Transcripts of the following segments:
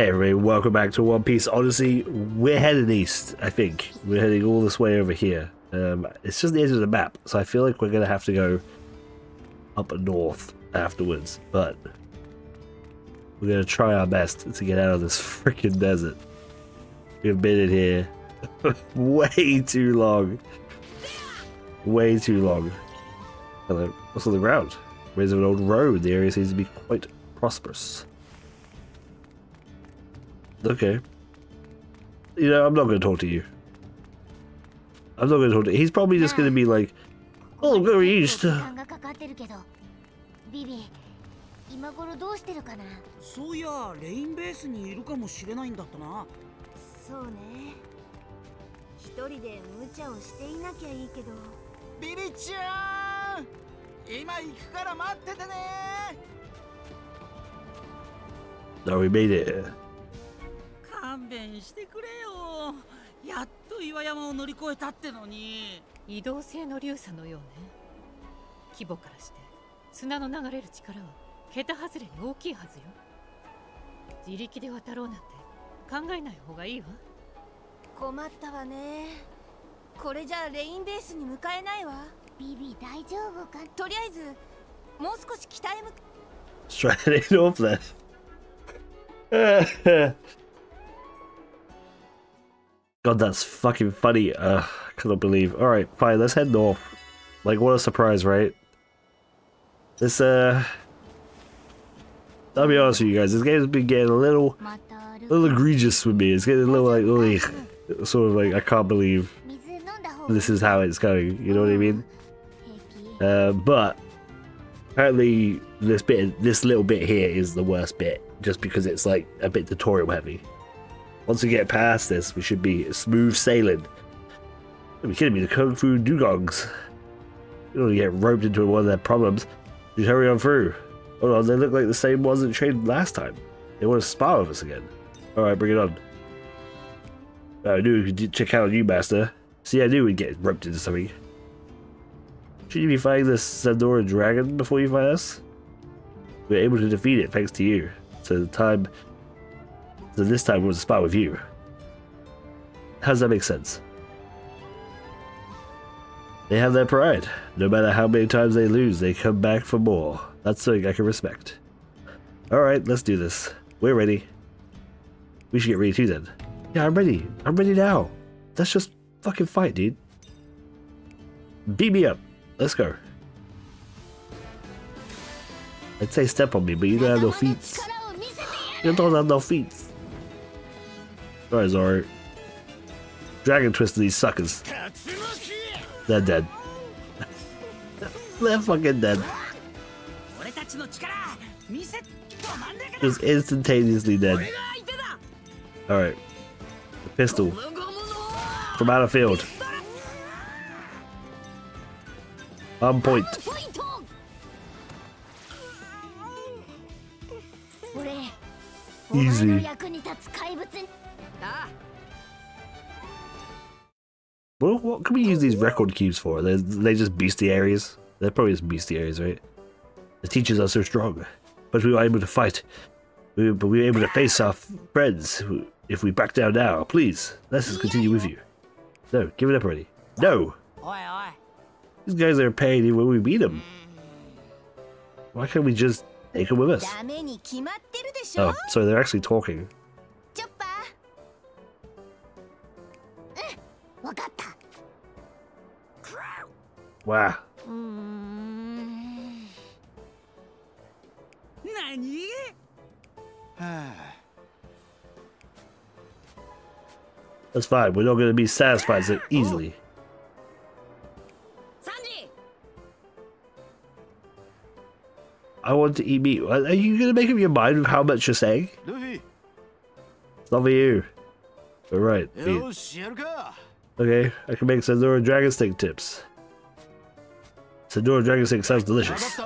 Hey everybody, welcome back to One Piece Odyssey. We're heading east, I think. We're heading all this way over here. Um, it's just the edge of the map, so I feel like we're going to have to go up north afterwards. But we're going to try our best to get out of this freaking desert. We've been in here way too long. Way too long. Hello, what's on the ground? Where's an old road? The area seems to be quite prosperous. Okay. You know, I'm not going to talk to you. I'm not going to talk to you. He's probably just going to be like, oh, go east. ビビ今頃どうしてるかなそういやレインベースにいるかもしれないんだったなそうね一人で無茶をしていなきゃいいけどビビちゃん今行くから待っててね No, we made it. してくれよ。やっと岩山を乗り越えたってのに。移動性の流砂のようね。規模からして砂の流れる力は桁外れに大きいはずよ。自力で渡ろうなんて考えない方がいいわ。困ったわね。これじゃレインベースに向かえないわ。ビビ大丈夫か？とりあえずもう少し北へ向 Straight off there. God, that's fucking funny. Uh, I cannot believe. Alright, fine, let's head north. Like, what a surprise, right? This, uh... I'll be honest with you guys, this game's been getting a little... Little egregious with me. It's getting a little, like, ugh, sort of like, I can't believe this is how it's going, you know what I mean? Uh, but, apparently, this bit, this little bit here is the worst bit, just because it's, like, a bit tutorial heavy. Once we get past this, we should be smooth sailing. Are you kidding me? The Kung Fu Dugongs. You don't get roped into one of their problems. Just hurry on through. Hold on, they look like the same ones that trained last time. They want to spar with us again. Alright, bring it on. I knew we could check out you, Master. See, I knew we'd get roped into something. Should you be fighting this Sandora dragon before you fight us? We are able to defeat it thanks to you. So the time so this time was a spot with you. How does that make sense? They have their pride. No matter how many times they lose, they come back for more. That's something I can respect. Alright, let's do this. We're ready. We should get ready too then. Yeah, I'm ready. I'm ready now. Let's just fucking fight, dude. Beat me up. Let's go. I'd say step on me, but you don't have no feet. You don't have no feet. Alright, Zoro. Dragon twist these suckers. They're dead. They're fucking dead. Just instantaneously dead. Alright. The pistol. From out of field. On point. Easy. What, what can we use these record cubes for? They're, they just bestiaries? They're probably just bestiaries, right? The teachers are so strong, but we were able to fight. We, but we were able to face our friends. If we back down now, please, let us just continue with you. No, give it up already. No! These guys are paid when we beat them. Why can't we just take them with us? Oh, so they're actually talking. Wow. That's fine. We're not going to be satisfied so easily. I want to eat meat. Are you going to make up your mind with how much you're saying? It's not for you. All right. Okay, I can make Sandora Dragon Steak tips. Sandora Dragon Steak sounds delicious.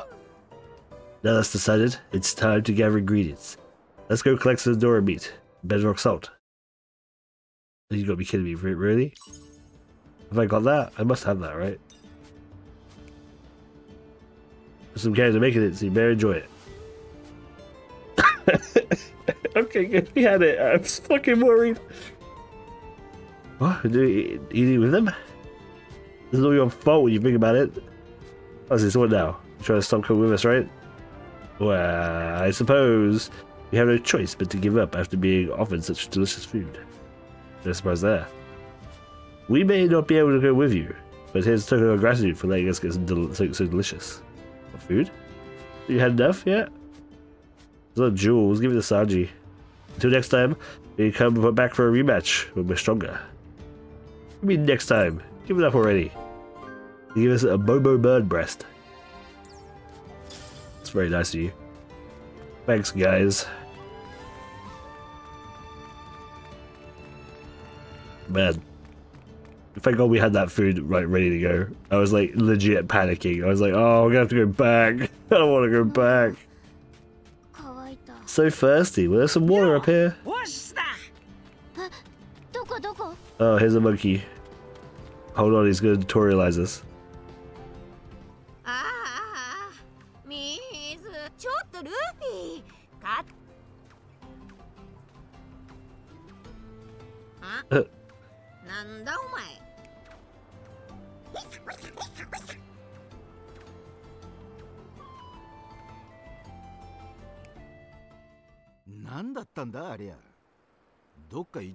Now that's decided, it's time to gather ingredients. Let's go collect Sandora meat. Bedrock salt. You gotta be kidding me, really? Have I got that? I must have that, right? There's some guys are making it, so you better enjoy it. okay, good. He had it. I'm fucking worried. What? Do you eating with them? This is all your fault when you think about it. Oh, so what now? You're trying to stop coming with us, right? Well, I suppose we have no choice but to give up after being offered such delicious food. No surprise there. We may not be able to go with you, but here's a token of gratitude for letting us get del so, delicious. What food? You had enough yet? There's jewels, give it to Sanji. Until next time, we come back for a rematch when we're stronger. I mean next time. Give it up already. You give us a Bobo Bird Breast. It's very nice of you. Thanks, guys. Man. Thank God we had that food right ready to go. I was like legit panicking. I was like, oh, I'm gonna have to go back. I don't want to go back. So thirsty. Well, there's some water up here. Oh, here's a monkey. Hold on, he's gonna tutorialize us.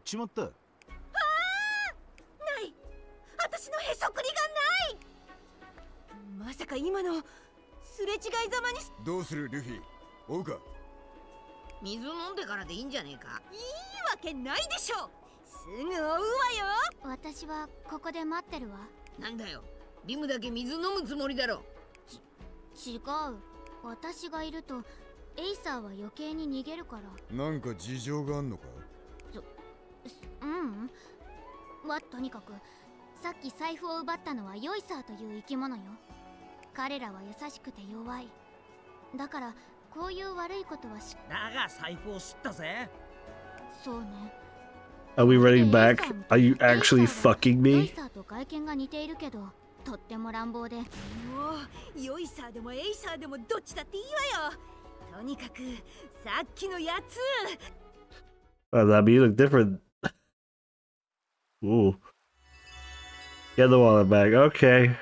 ちまった。ない。私のへそくりがない。まさか今のすれ違いざまにどうするルフィ？追うか？水飲んでからでいいんじゃねえか。いいわけないでしょすぐ追うわよ。私はここで待ってるわ。なんだよ。リムだけ水飲むつもりだろ。違う。私がいるとエイサーは余計に逃げるから。なんか事情があんのか？うん。はとにかくさっき財布を奪ったのはヨイサーという生き物よ。彼らは優しくて弱い。だからこういう悪いことはしだが財布を吸ったぜ。そうね。Are we running back? Are you actually fucking ヨイ me? サーと外見が似ているけどとっても乱暴で。もうヨイサーでもエイサーでもどっちだっていいわよ。とにかくさっきのやつ。Oh, that you look different. Ooh. Get the wallet back. Okay.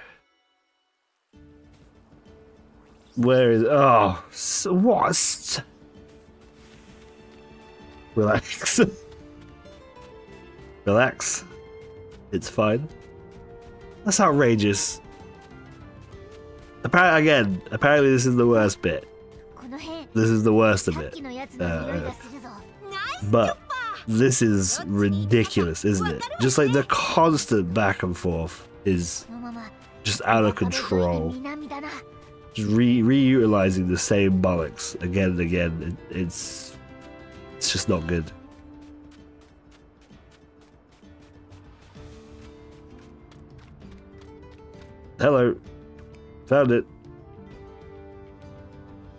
Where is... Oh. swast? what? Relax. Relax. It's fine. That's outrageous. Apparently, again, apparently this is the worst bit. This is the worst of it. Uh, but this is ridiculous, isn't it? Just like the constant back and forth is just out of control. Just re reutilizing the same bollocks again and again. It, it's it's just not good. Hello. Found it.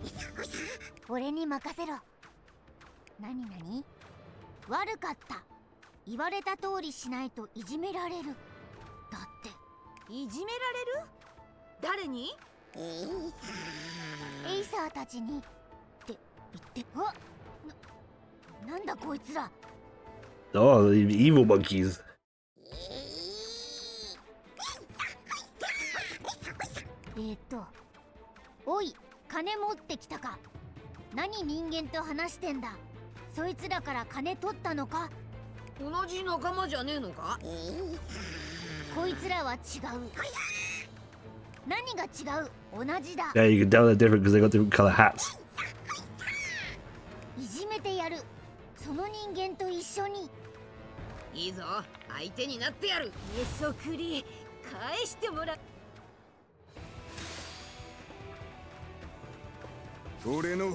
悪かった。言われた通りしないといじめられる。だって。いじめられる？誰に？エイサー。たちに。って言って。うわななんだこいつら。Oh, the evil monkeys. えー、っとおい金持ってきたそいつらから金取ったのか？同じ仲間じゃねえのか？こいつらは違う。何が違う？同じだ。Yeah, you can tell they're different because they got different color hats. いじめてやる。その人間と一緒に。いいぞ。相手になってやる。へそくり。返してもらう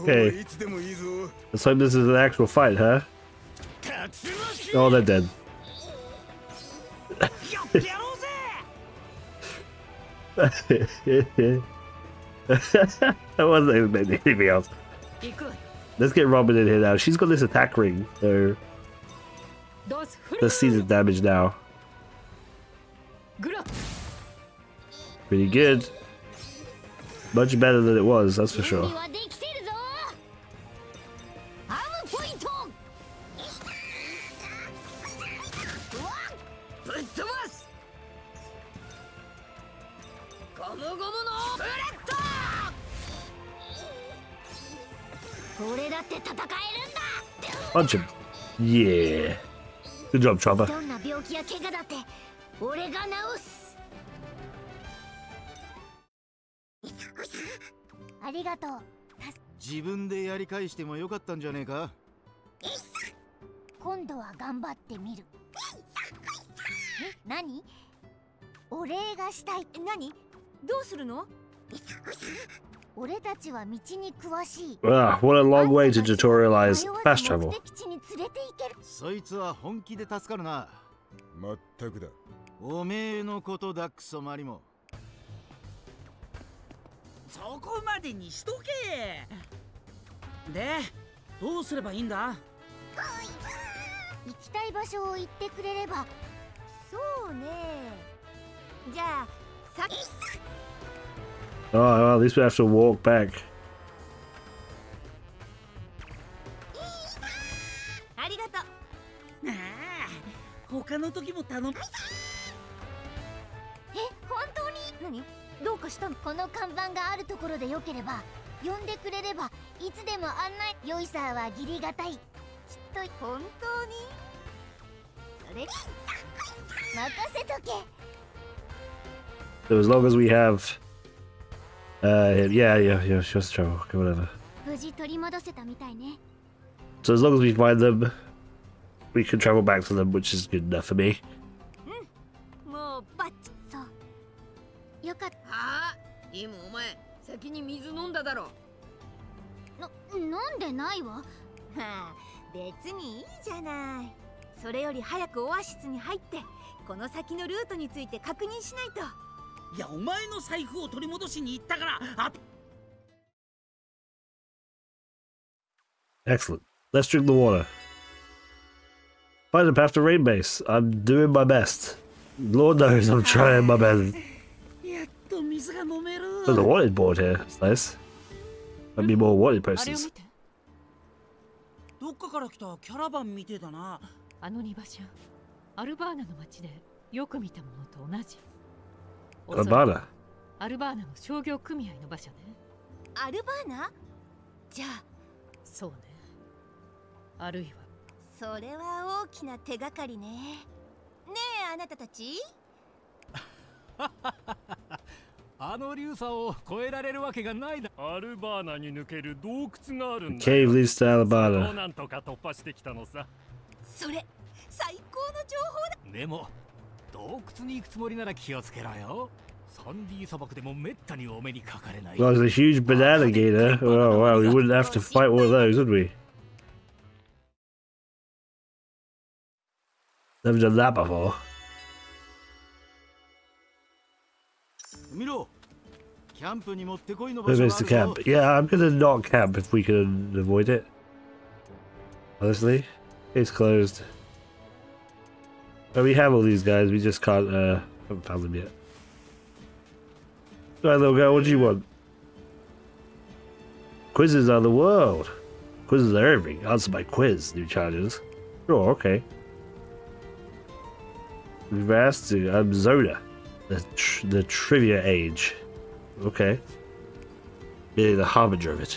Okay. Let's hope this is an actual fight, huh? Oh, they're dead. that wasn't even anything else. Let's get Robin in here now. She's got this attack ring, so let's see the damage now. Pretty good. Much better than it was, that's for sure. Punch him. Yeah. Good job, Chopper. りがとう。自分でやり返してもよかったんじゃねえか？今度は頑張ってみる。え何？お礼がしたい。何？どうするの？俺たちは道に詳しい。Ah, what a long way to tutorialize fast travel. 目的地に連れて行ける。そいつは本気で助かるな。まったくだ。おめえのことだクソマリもそこまでにしとけ。でどうすればいいんだ？行きたい場所を言ってくれれば。そうね。じゃあさっき。Oh, well, at least we have to walk back. ありがとうああ他の時も頼む。え本当に？何？どうかしたのこの看板があるところでよければ呼んでくれればいつでも案内ヨイサーは義理がたいきっと本当にそれ任せとけ So as long as we have... Uh, yeah, yeah, yeah, just travel. Okay, whatever. 無事取り戻せたみたいね So as long as we find them, we can travel back to them, which is good enough for me. よかっはあ？イムお前先に水飲んだだろたの飲んでないわはあ別にいいじゃないそれより早くオアシスに入ってこの先のルートについて確認しないといやお前の財布を取り戻しに行ったからあ Excellent. Let's drink the water. Find a path to Rain Base. I'm doing my best. Lord knows I'm trying my best. やっと水が飲める。There's a wanted board here. It's nice. Might be more wanted posters. どっかから来たキャラバンみてえだな。あの荷馬車アルバーナの町でよく見たものと同じ。Alabama. アルバーナの商業組合の馬車ね。アルバーナ？じゃあ。そうね。あるいは。それは大きな手がかりね。ねえあなたたち あの流砂を越えられるわけがないだ。アルバーナに抜ける洞窟があるんだ。ブリスとアルバーナ。なんとか突破してきたのさ。それ、最高の情報だ。でも、洞窟に行くつもりなら気をつけろよ。サンディ砂漠でもめったにお目にかかれない。Who is the camp? Yeah, I'm gonna not camp if we can avoid it. Honestly, it's closed. But we have all these guys, we just can't, uh, haven't found them yet. Right, little guy, what do you want? Quizzes are the world. Quizzes are everything. Answer my quiz, new challenges. Sure, oh, okay. We've asked to, I'm the, tr- the trivia age. Okay. Merely the harbinger of it.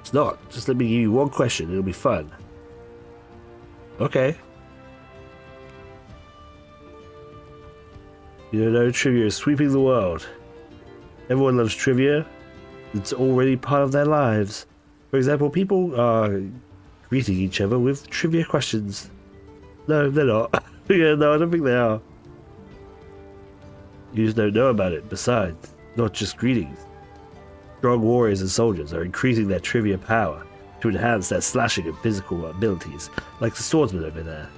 It's not. Just let me give you one question. It'll be fun. Okay. You know, trivia is sweeping the world. Everyone loves trivia. It's already part of their lives. For example, people are greeting each other with trivia questions. No, they're not. yeah, no, I don't think they are. You just don't know about it. Besides, not just greetings. Strong warriors and soldiers are increasing their trivia power to enhance their slashing and physical abilities, like the swordsman over there.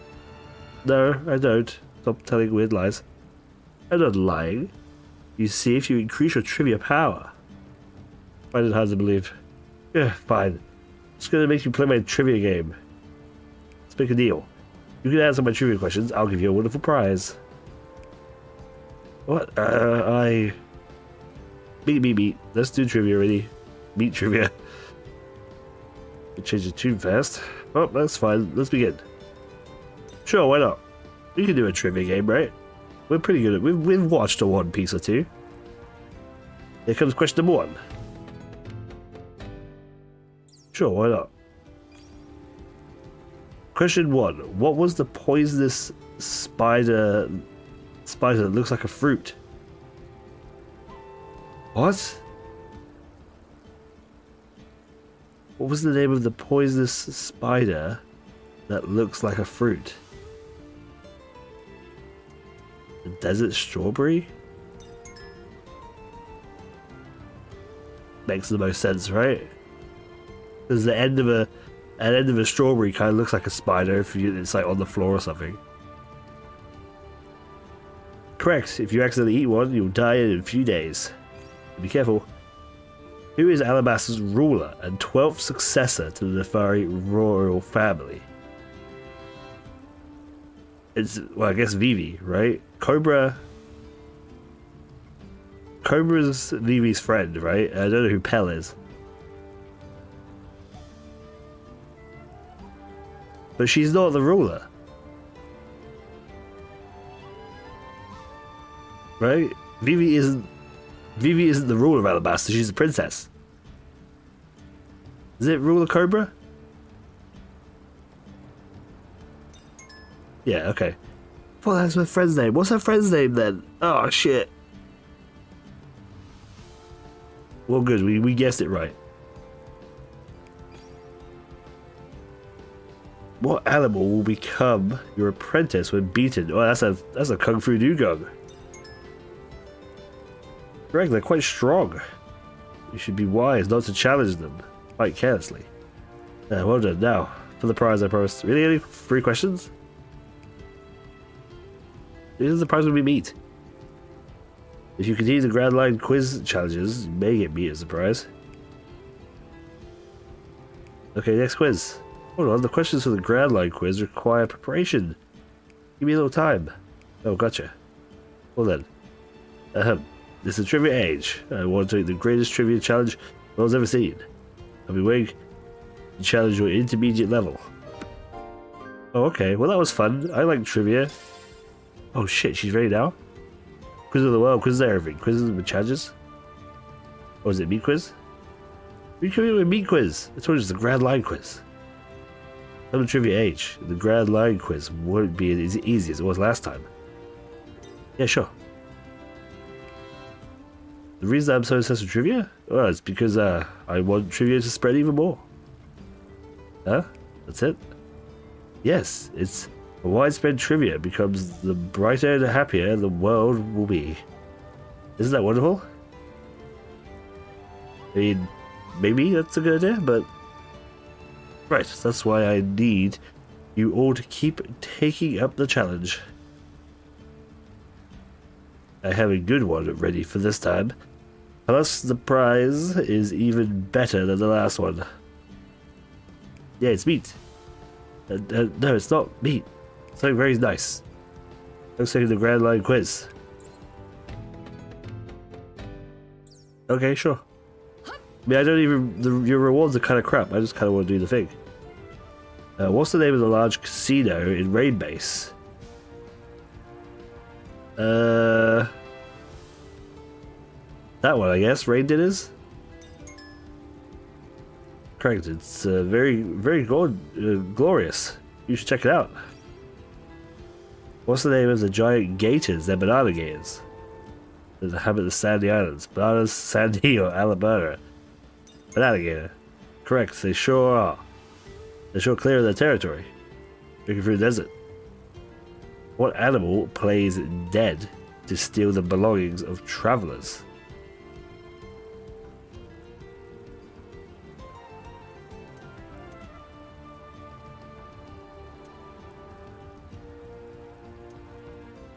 No, I don't. Stop telling weird lies. I'm not lying. You see, if you increase your trivia power. Find it hard to believe. Yeah, fine. It's gonna make you play my trivia game. Let's make a deal. You can answer my trivia questions, I'll give you a wonderful prize. What? Uh, I. Beat, beat, beat. Let's do trivia already. Beat trivia. Change the tune fast. Oh, that's fine. Let's begin. Sure, why not? We can do a trivia game, right? We're pretty good at we've we've watched a One Piece or two. Here comes question number one. Sure, why not? Question one. What was the poisonous spider spider that looks like a fruit? What? What was the name of the poisonous spider that looks like a fruit? Desert strawberry? Makes the most sense, right? Because the end of a an end of a strawberry kind of looks like a spider if you, it's like on the floor or something. Correct. If you accidentally eat one, you'll die in a few days. Be careful. Who is Alabasta's ruler and 12th successor to the Nefertari royal family? It's, well, I guess Vivi, right? Cobra. Cobra's Vivi's friend, right? I don't know who Pell is. But she's not the ruler. Right? Vivi isn't Vivi isn't the ruler of Alabasta, she's the princess. Is it ruler Cobra? Yeah, okay. Well, that's my friend's name. What's her friend's name then? Oh, shit. Well, good. We, we guessed it right. What animal will become your apprentice when beaten? Oh, that's a that's a kung fu dugong. Correct, they're quite strong. You should be wise not to challenge them. Quite carelessly. Uh, well done. Now, for the prize I promised. Really, three questions? This is the prize when we meet. If you continue the Grand Line quiz challenges, you may get me as a prize. Okay, next quiz. Hold on, the questions for the Grand Line quiz require preparation. Give me a little time. Oh, gotcha. Well then. Ahem. This is Trivia Age. I want to take the greatest trivia challenge the world's ever seen. I'll be waiting challenge your intermediate level. Oh, okay. Well, that was fun. I like trivia. Oh shit, she's ready now? Quiz of the world, quiz of everything. Quizzes with challenges? Or is it meat quiz? We in with meat quiz. It's the Grand Line quiz. Double Trivia Age. The Grand Line quiz won't be as easy as it was last time. Yeah, sure. The reason I'm so obsessed with trivia? Well, it's because uh, I want trivia to spread even more. Huh? That's it? Yes, it's widespread trivia becomes the brighter and the happier the world will be. Isn't that wonderful? I mean, maybe that's a good idea, but... Right, that's why I need you all to keep taking up the challenge. I have a good one ready for this time. Plus, the prize is even better than the last one. Yeah, it's meat. Uh, uh, no, it's not meat. Something very nice. Looks like the Grand Line quiz. Okay, sure. I mean, I don't even... The, your rewards are kind of crap. I just kind of want to do the thing. Uh, what's the name of the large casino in Rain Base? Uh... That one, I guess. Rain Dinners? Correct. It's uh, very, very good, uh, glorious. You should check it out. What's the name of the giant gators? They're banana gators. They inhabit the sandy islands. Bananas, sandy, or Alabama. Banana gator. Correct, they sure are. They sure clear their territory. Looking through the desert. What animal plays dead to steal the belongings of travelers?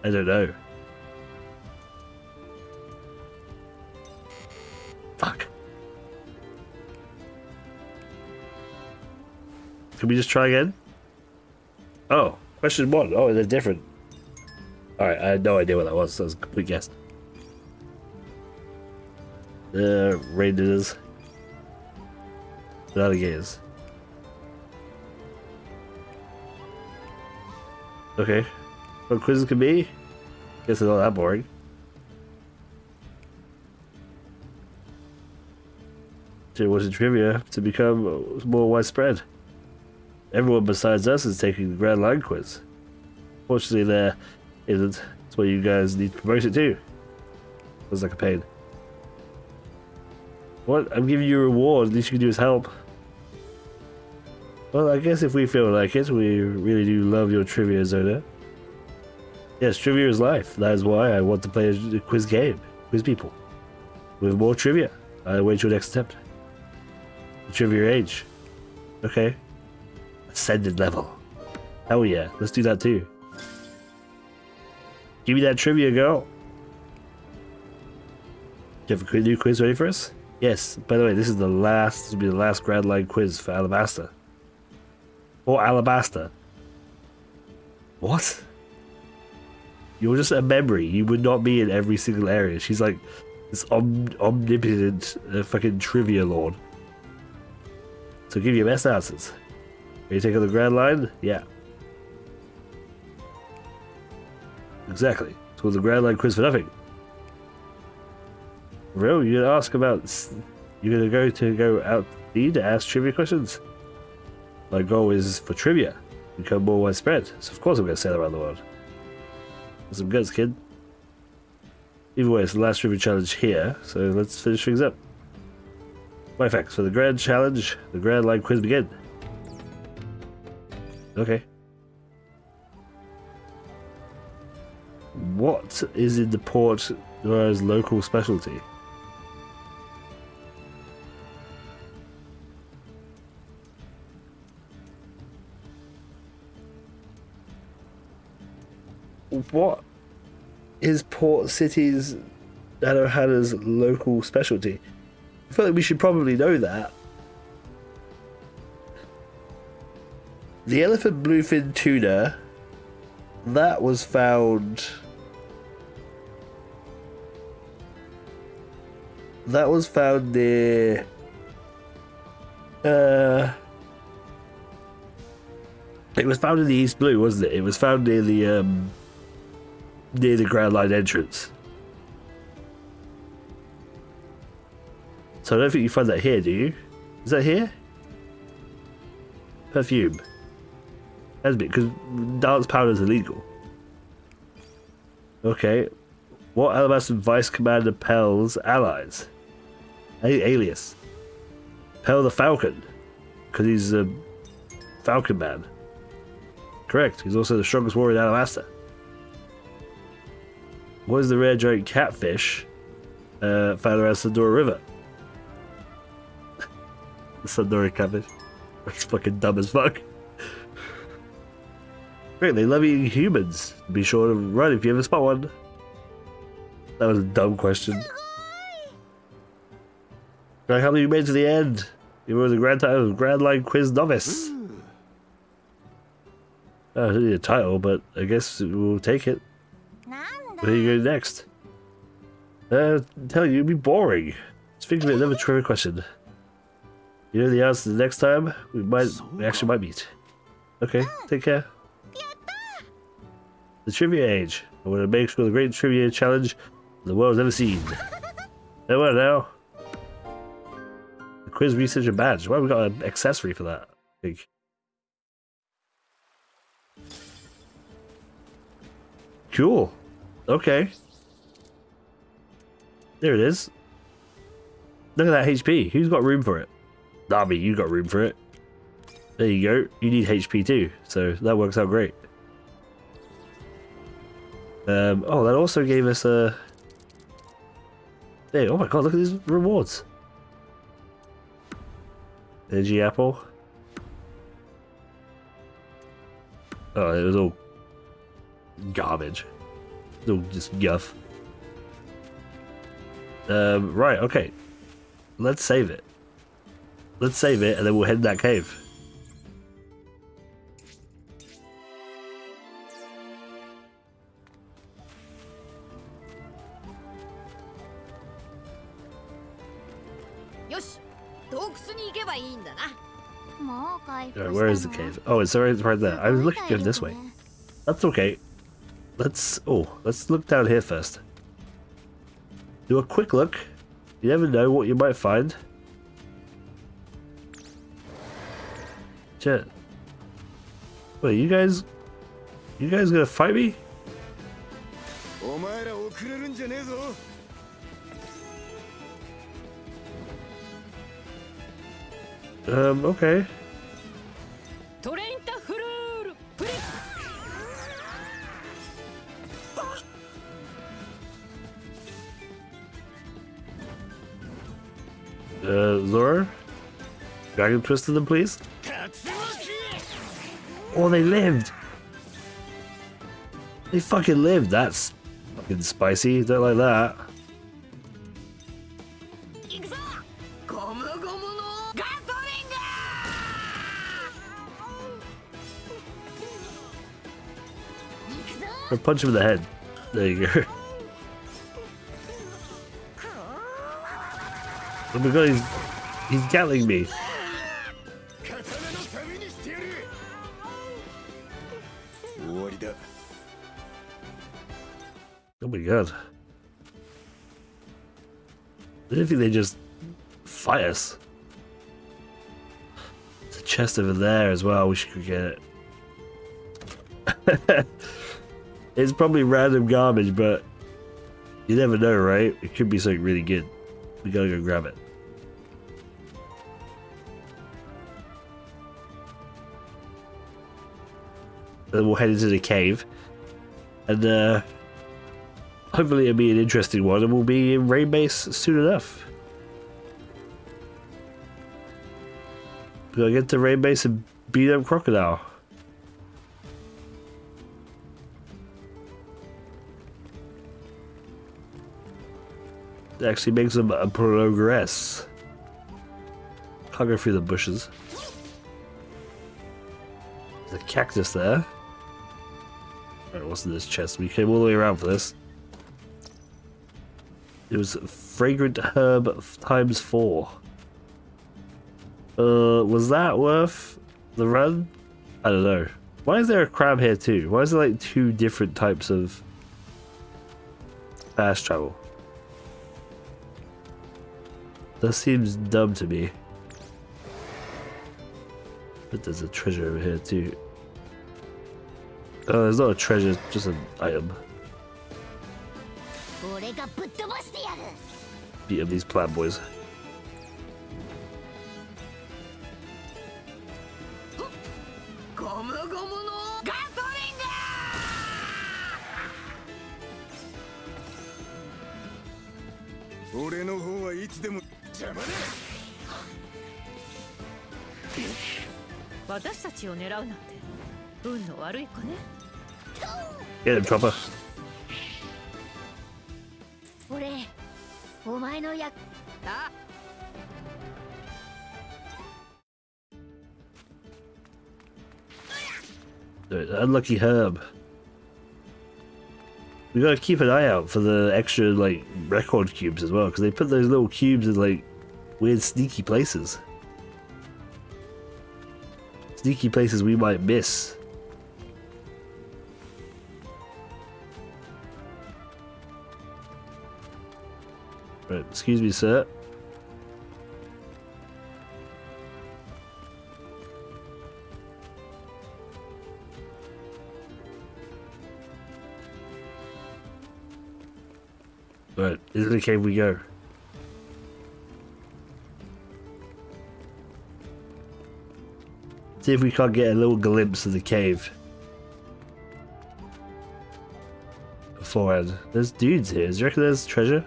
I don't know. Fuck. Can we just try again? Oh, question one. Oh, they're different. Alright, I had no idea what that was. That was a complete guess. The uh, Raiders. The alligators. Okay. What quizzes can be? Guess it's not that boring. There was a trivia to become more widespread. Everyone besides us is taking the Grand Line quiz. Fortunately, there isn't. That's what you guys need to promote it to. Feels like a pain. What? I'm giving you a reward. At least you can do is help. Well, I guess if we feel like it, we really do love your trivia, Zona. Yes, trivia is life. That is why I want to play a quiz game. Quiz people. With more trivia. I await your next attempt. The trivia age. Okay. Ascended level. Hell yeah, let's do that too. Give me that trivia, girl. Do you have a new quiz ready for us? Yes. By the way, this is the last. This will be the last Grand Line quiz for Alabasta. Or Alabasta. What? You're just a memory. You would not be in every single area. She's like this om omnipotent uh, fucking trivia lord. So give you your best answers. Are you taking the Grand Line? Yeah. Exactly. So the Grand Line quiz for nothing. Real, you're gonna ask about. You're gonna go to go out to ask trivia questions. My goal is for trivia, become more widespread. So of course I'm gonna sail around the world. That's some guts, kid. Either way, it's the last trivia challenge here, so let's finish things up. My facts for the grand challenge, the grand line quiz begin. Okay. What is in the port Nora's local specialty? What is Port City Nanohana's local specialty? I feel like we should probably know that. The elephant bluefin tuna that was found that was found near uh it was found in the East Blue, wasn't it? It was found near the um near the Grand Line entrance. So I don't think you find that here, do you? Is that here? Perfume. Has been because dance powder is illegal. Okay. What Alabasta Vice Commander Pell's allies? A alias. Pell the Falcon. Because he's a Falcon Man. Correct. He's also the strongest warrior in Alabasta. What is the rare giant catfish uh, found around Sandora River? the Sandora catfish. That's fucking dumb as fuck. Great, they love eating humans. Be sure to run if you ever spot one. That was a dumb question. I help you made it to the end. You were the grand title of Grand Line Quiz Novice. Uh, I didn't need a title, but I guess we'll take it. Where do you go next? Uh, telling you, it'd be boring. Think of another trivia question. You know the answer the next time? We might, we actually might meet. Okay, take care. The Trivia Age. I want to make sure the great trivia challenge the world's ever seen. Hey, well now. The quiz researcher badge. Why have we got an accessory for that? Big. Cool. Okay. There it is. Look at that HP. Who's got room for it? Nami, you got room for it. There you go. You need HP too, so that works out great. Um, oh, that also gave us a... Hey, oh my god, look at these rewards. Energy apple. Oh, it was all garbage. It was just guff. Um, right, okay. Let's save it. Let's save it and then we'll head in that cave. Alright, where is the cave? Oh, it's right, right there. I was looking good this way. That's okay let's, oh, let's look down here first. Do a quick look. You never know what you might find. Shit. Wait, you guys, you guys gonna fight me? Um, okay. you them, please? Oh, they lived! They fucking lived. That's fucking spicy. Don't like that. Or punch him in the head. There you go. oh my god, he's, he's gatling me. I didn't think they just fight us. There's a chest over there as well. We should get it. it's probably random garbage, but you never know, right? It could be something really good. We gotta go grab it. Then we'll head into the cave. And uh hopefully it'll be an interesting one and we'll be in rain base soon enough. We gotta get to rain base and beat up crocodile. It actually makes them a progress. Can't go through the bushes. There's a cactus there. Alright, what's in this chest? We came all the way around for this. It was fragrant herb times four. Uh, was that worth the run? I don't know. Why is there a crab here too? Why is there like two different types of fast travel? That seems dumb to me. But there's a treasure over here too. Oh, there's not a treasure, just an item. Beat up these plab boys. Get him, Chopper. 前の役だ The unlucky herb. We gotta keep an eye out for the extra, like, record cubes as well, because they put those little cubes in, like, weird sneaky places. Sneaky places we might miss. Right, excuse me, sir. Right, into the cave we go. See if we can't get a little glimpse of the cave. Beforehand. There's dudes here. Do you reckon there's treasure?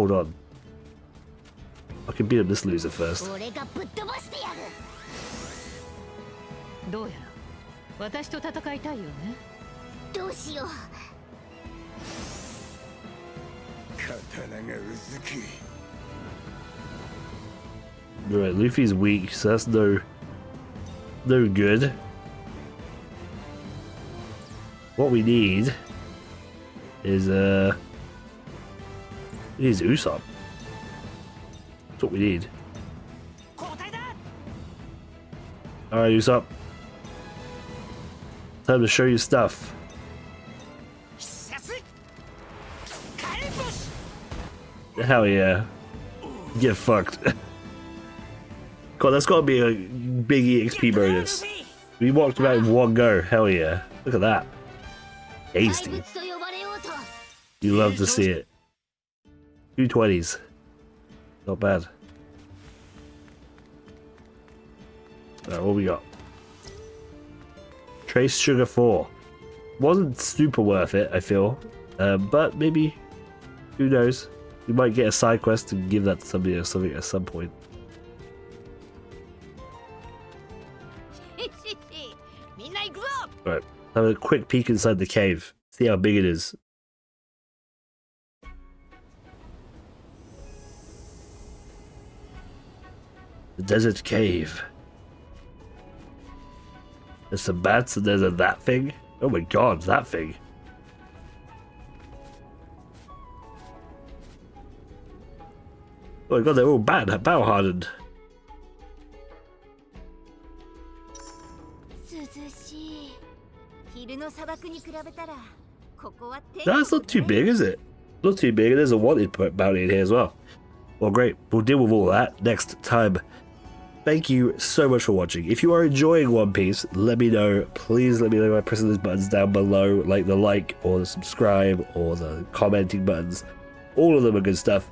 Hold on. I can beat up this loser first. Right, Luffy's weak, so that's no, no good. What we need is, uh, it is Usopp. That's what we need. Alright, Usopp. Time to show you stuff. Hell yeah. Get fucked. God, that's gotta be a big EXP bonus. We walked about in one go. Hell yeah. Look at that. Tasty. You love to see it. Two twenties. Not bad. Alright, what we got? Trace Sugar 4. Wasn't super worth it, I feel. Uh, but maybe, who knows? We might get a side quest to give that to somebody or something at some point. Alright, have a quick peek inside the cave. See how big it is. The desert cave. There's some bats and there's a that thing. Oh my god, that thing. Oh my god, they're all bad, Bow hardened. That's not too big, is it? Not too big. There's a wanted bounty in here as well. Well, great. We'll deal with all that next time. Thank you so much for watching. If you are enjoying One Piece, let me know. Please let me know by pressing those buttons down below, like the like or the subscribe or the commenting buttons. All of them are good stuff.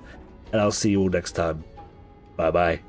And I'll see you all next time. Bye bye.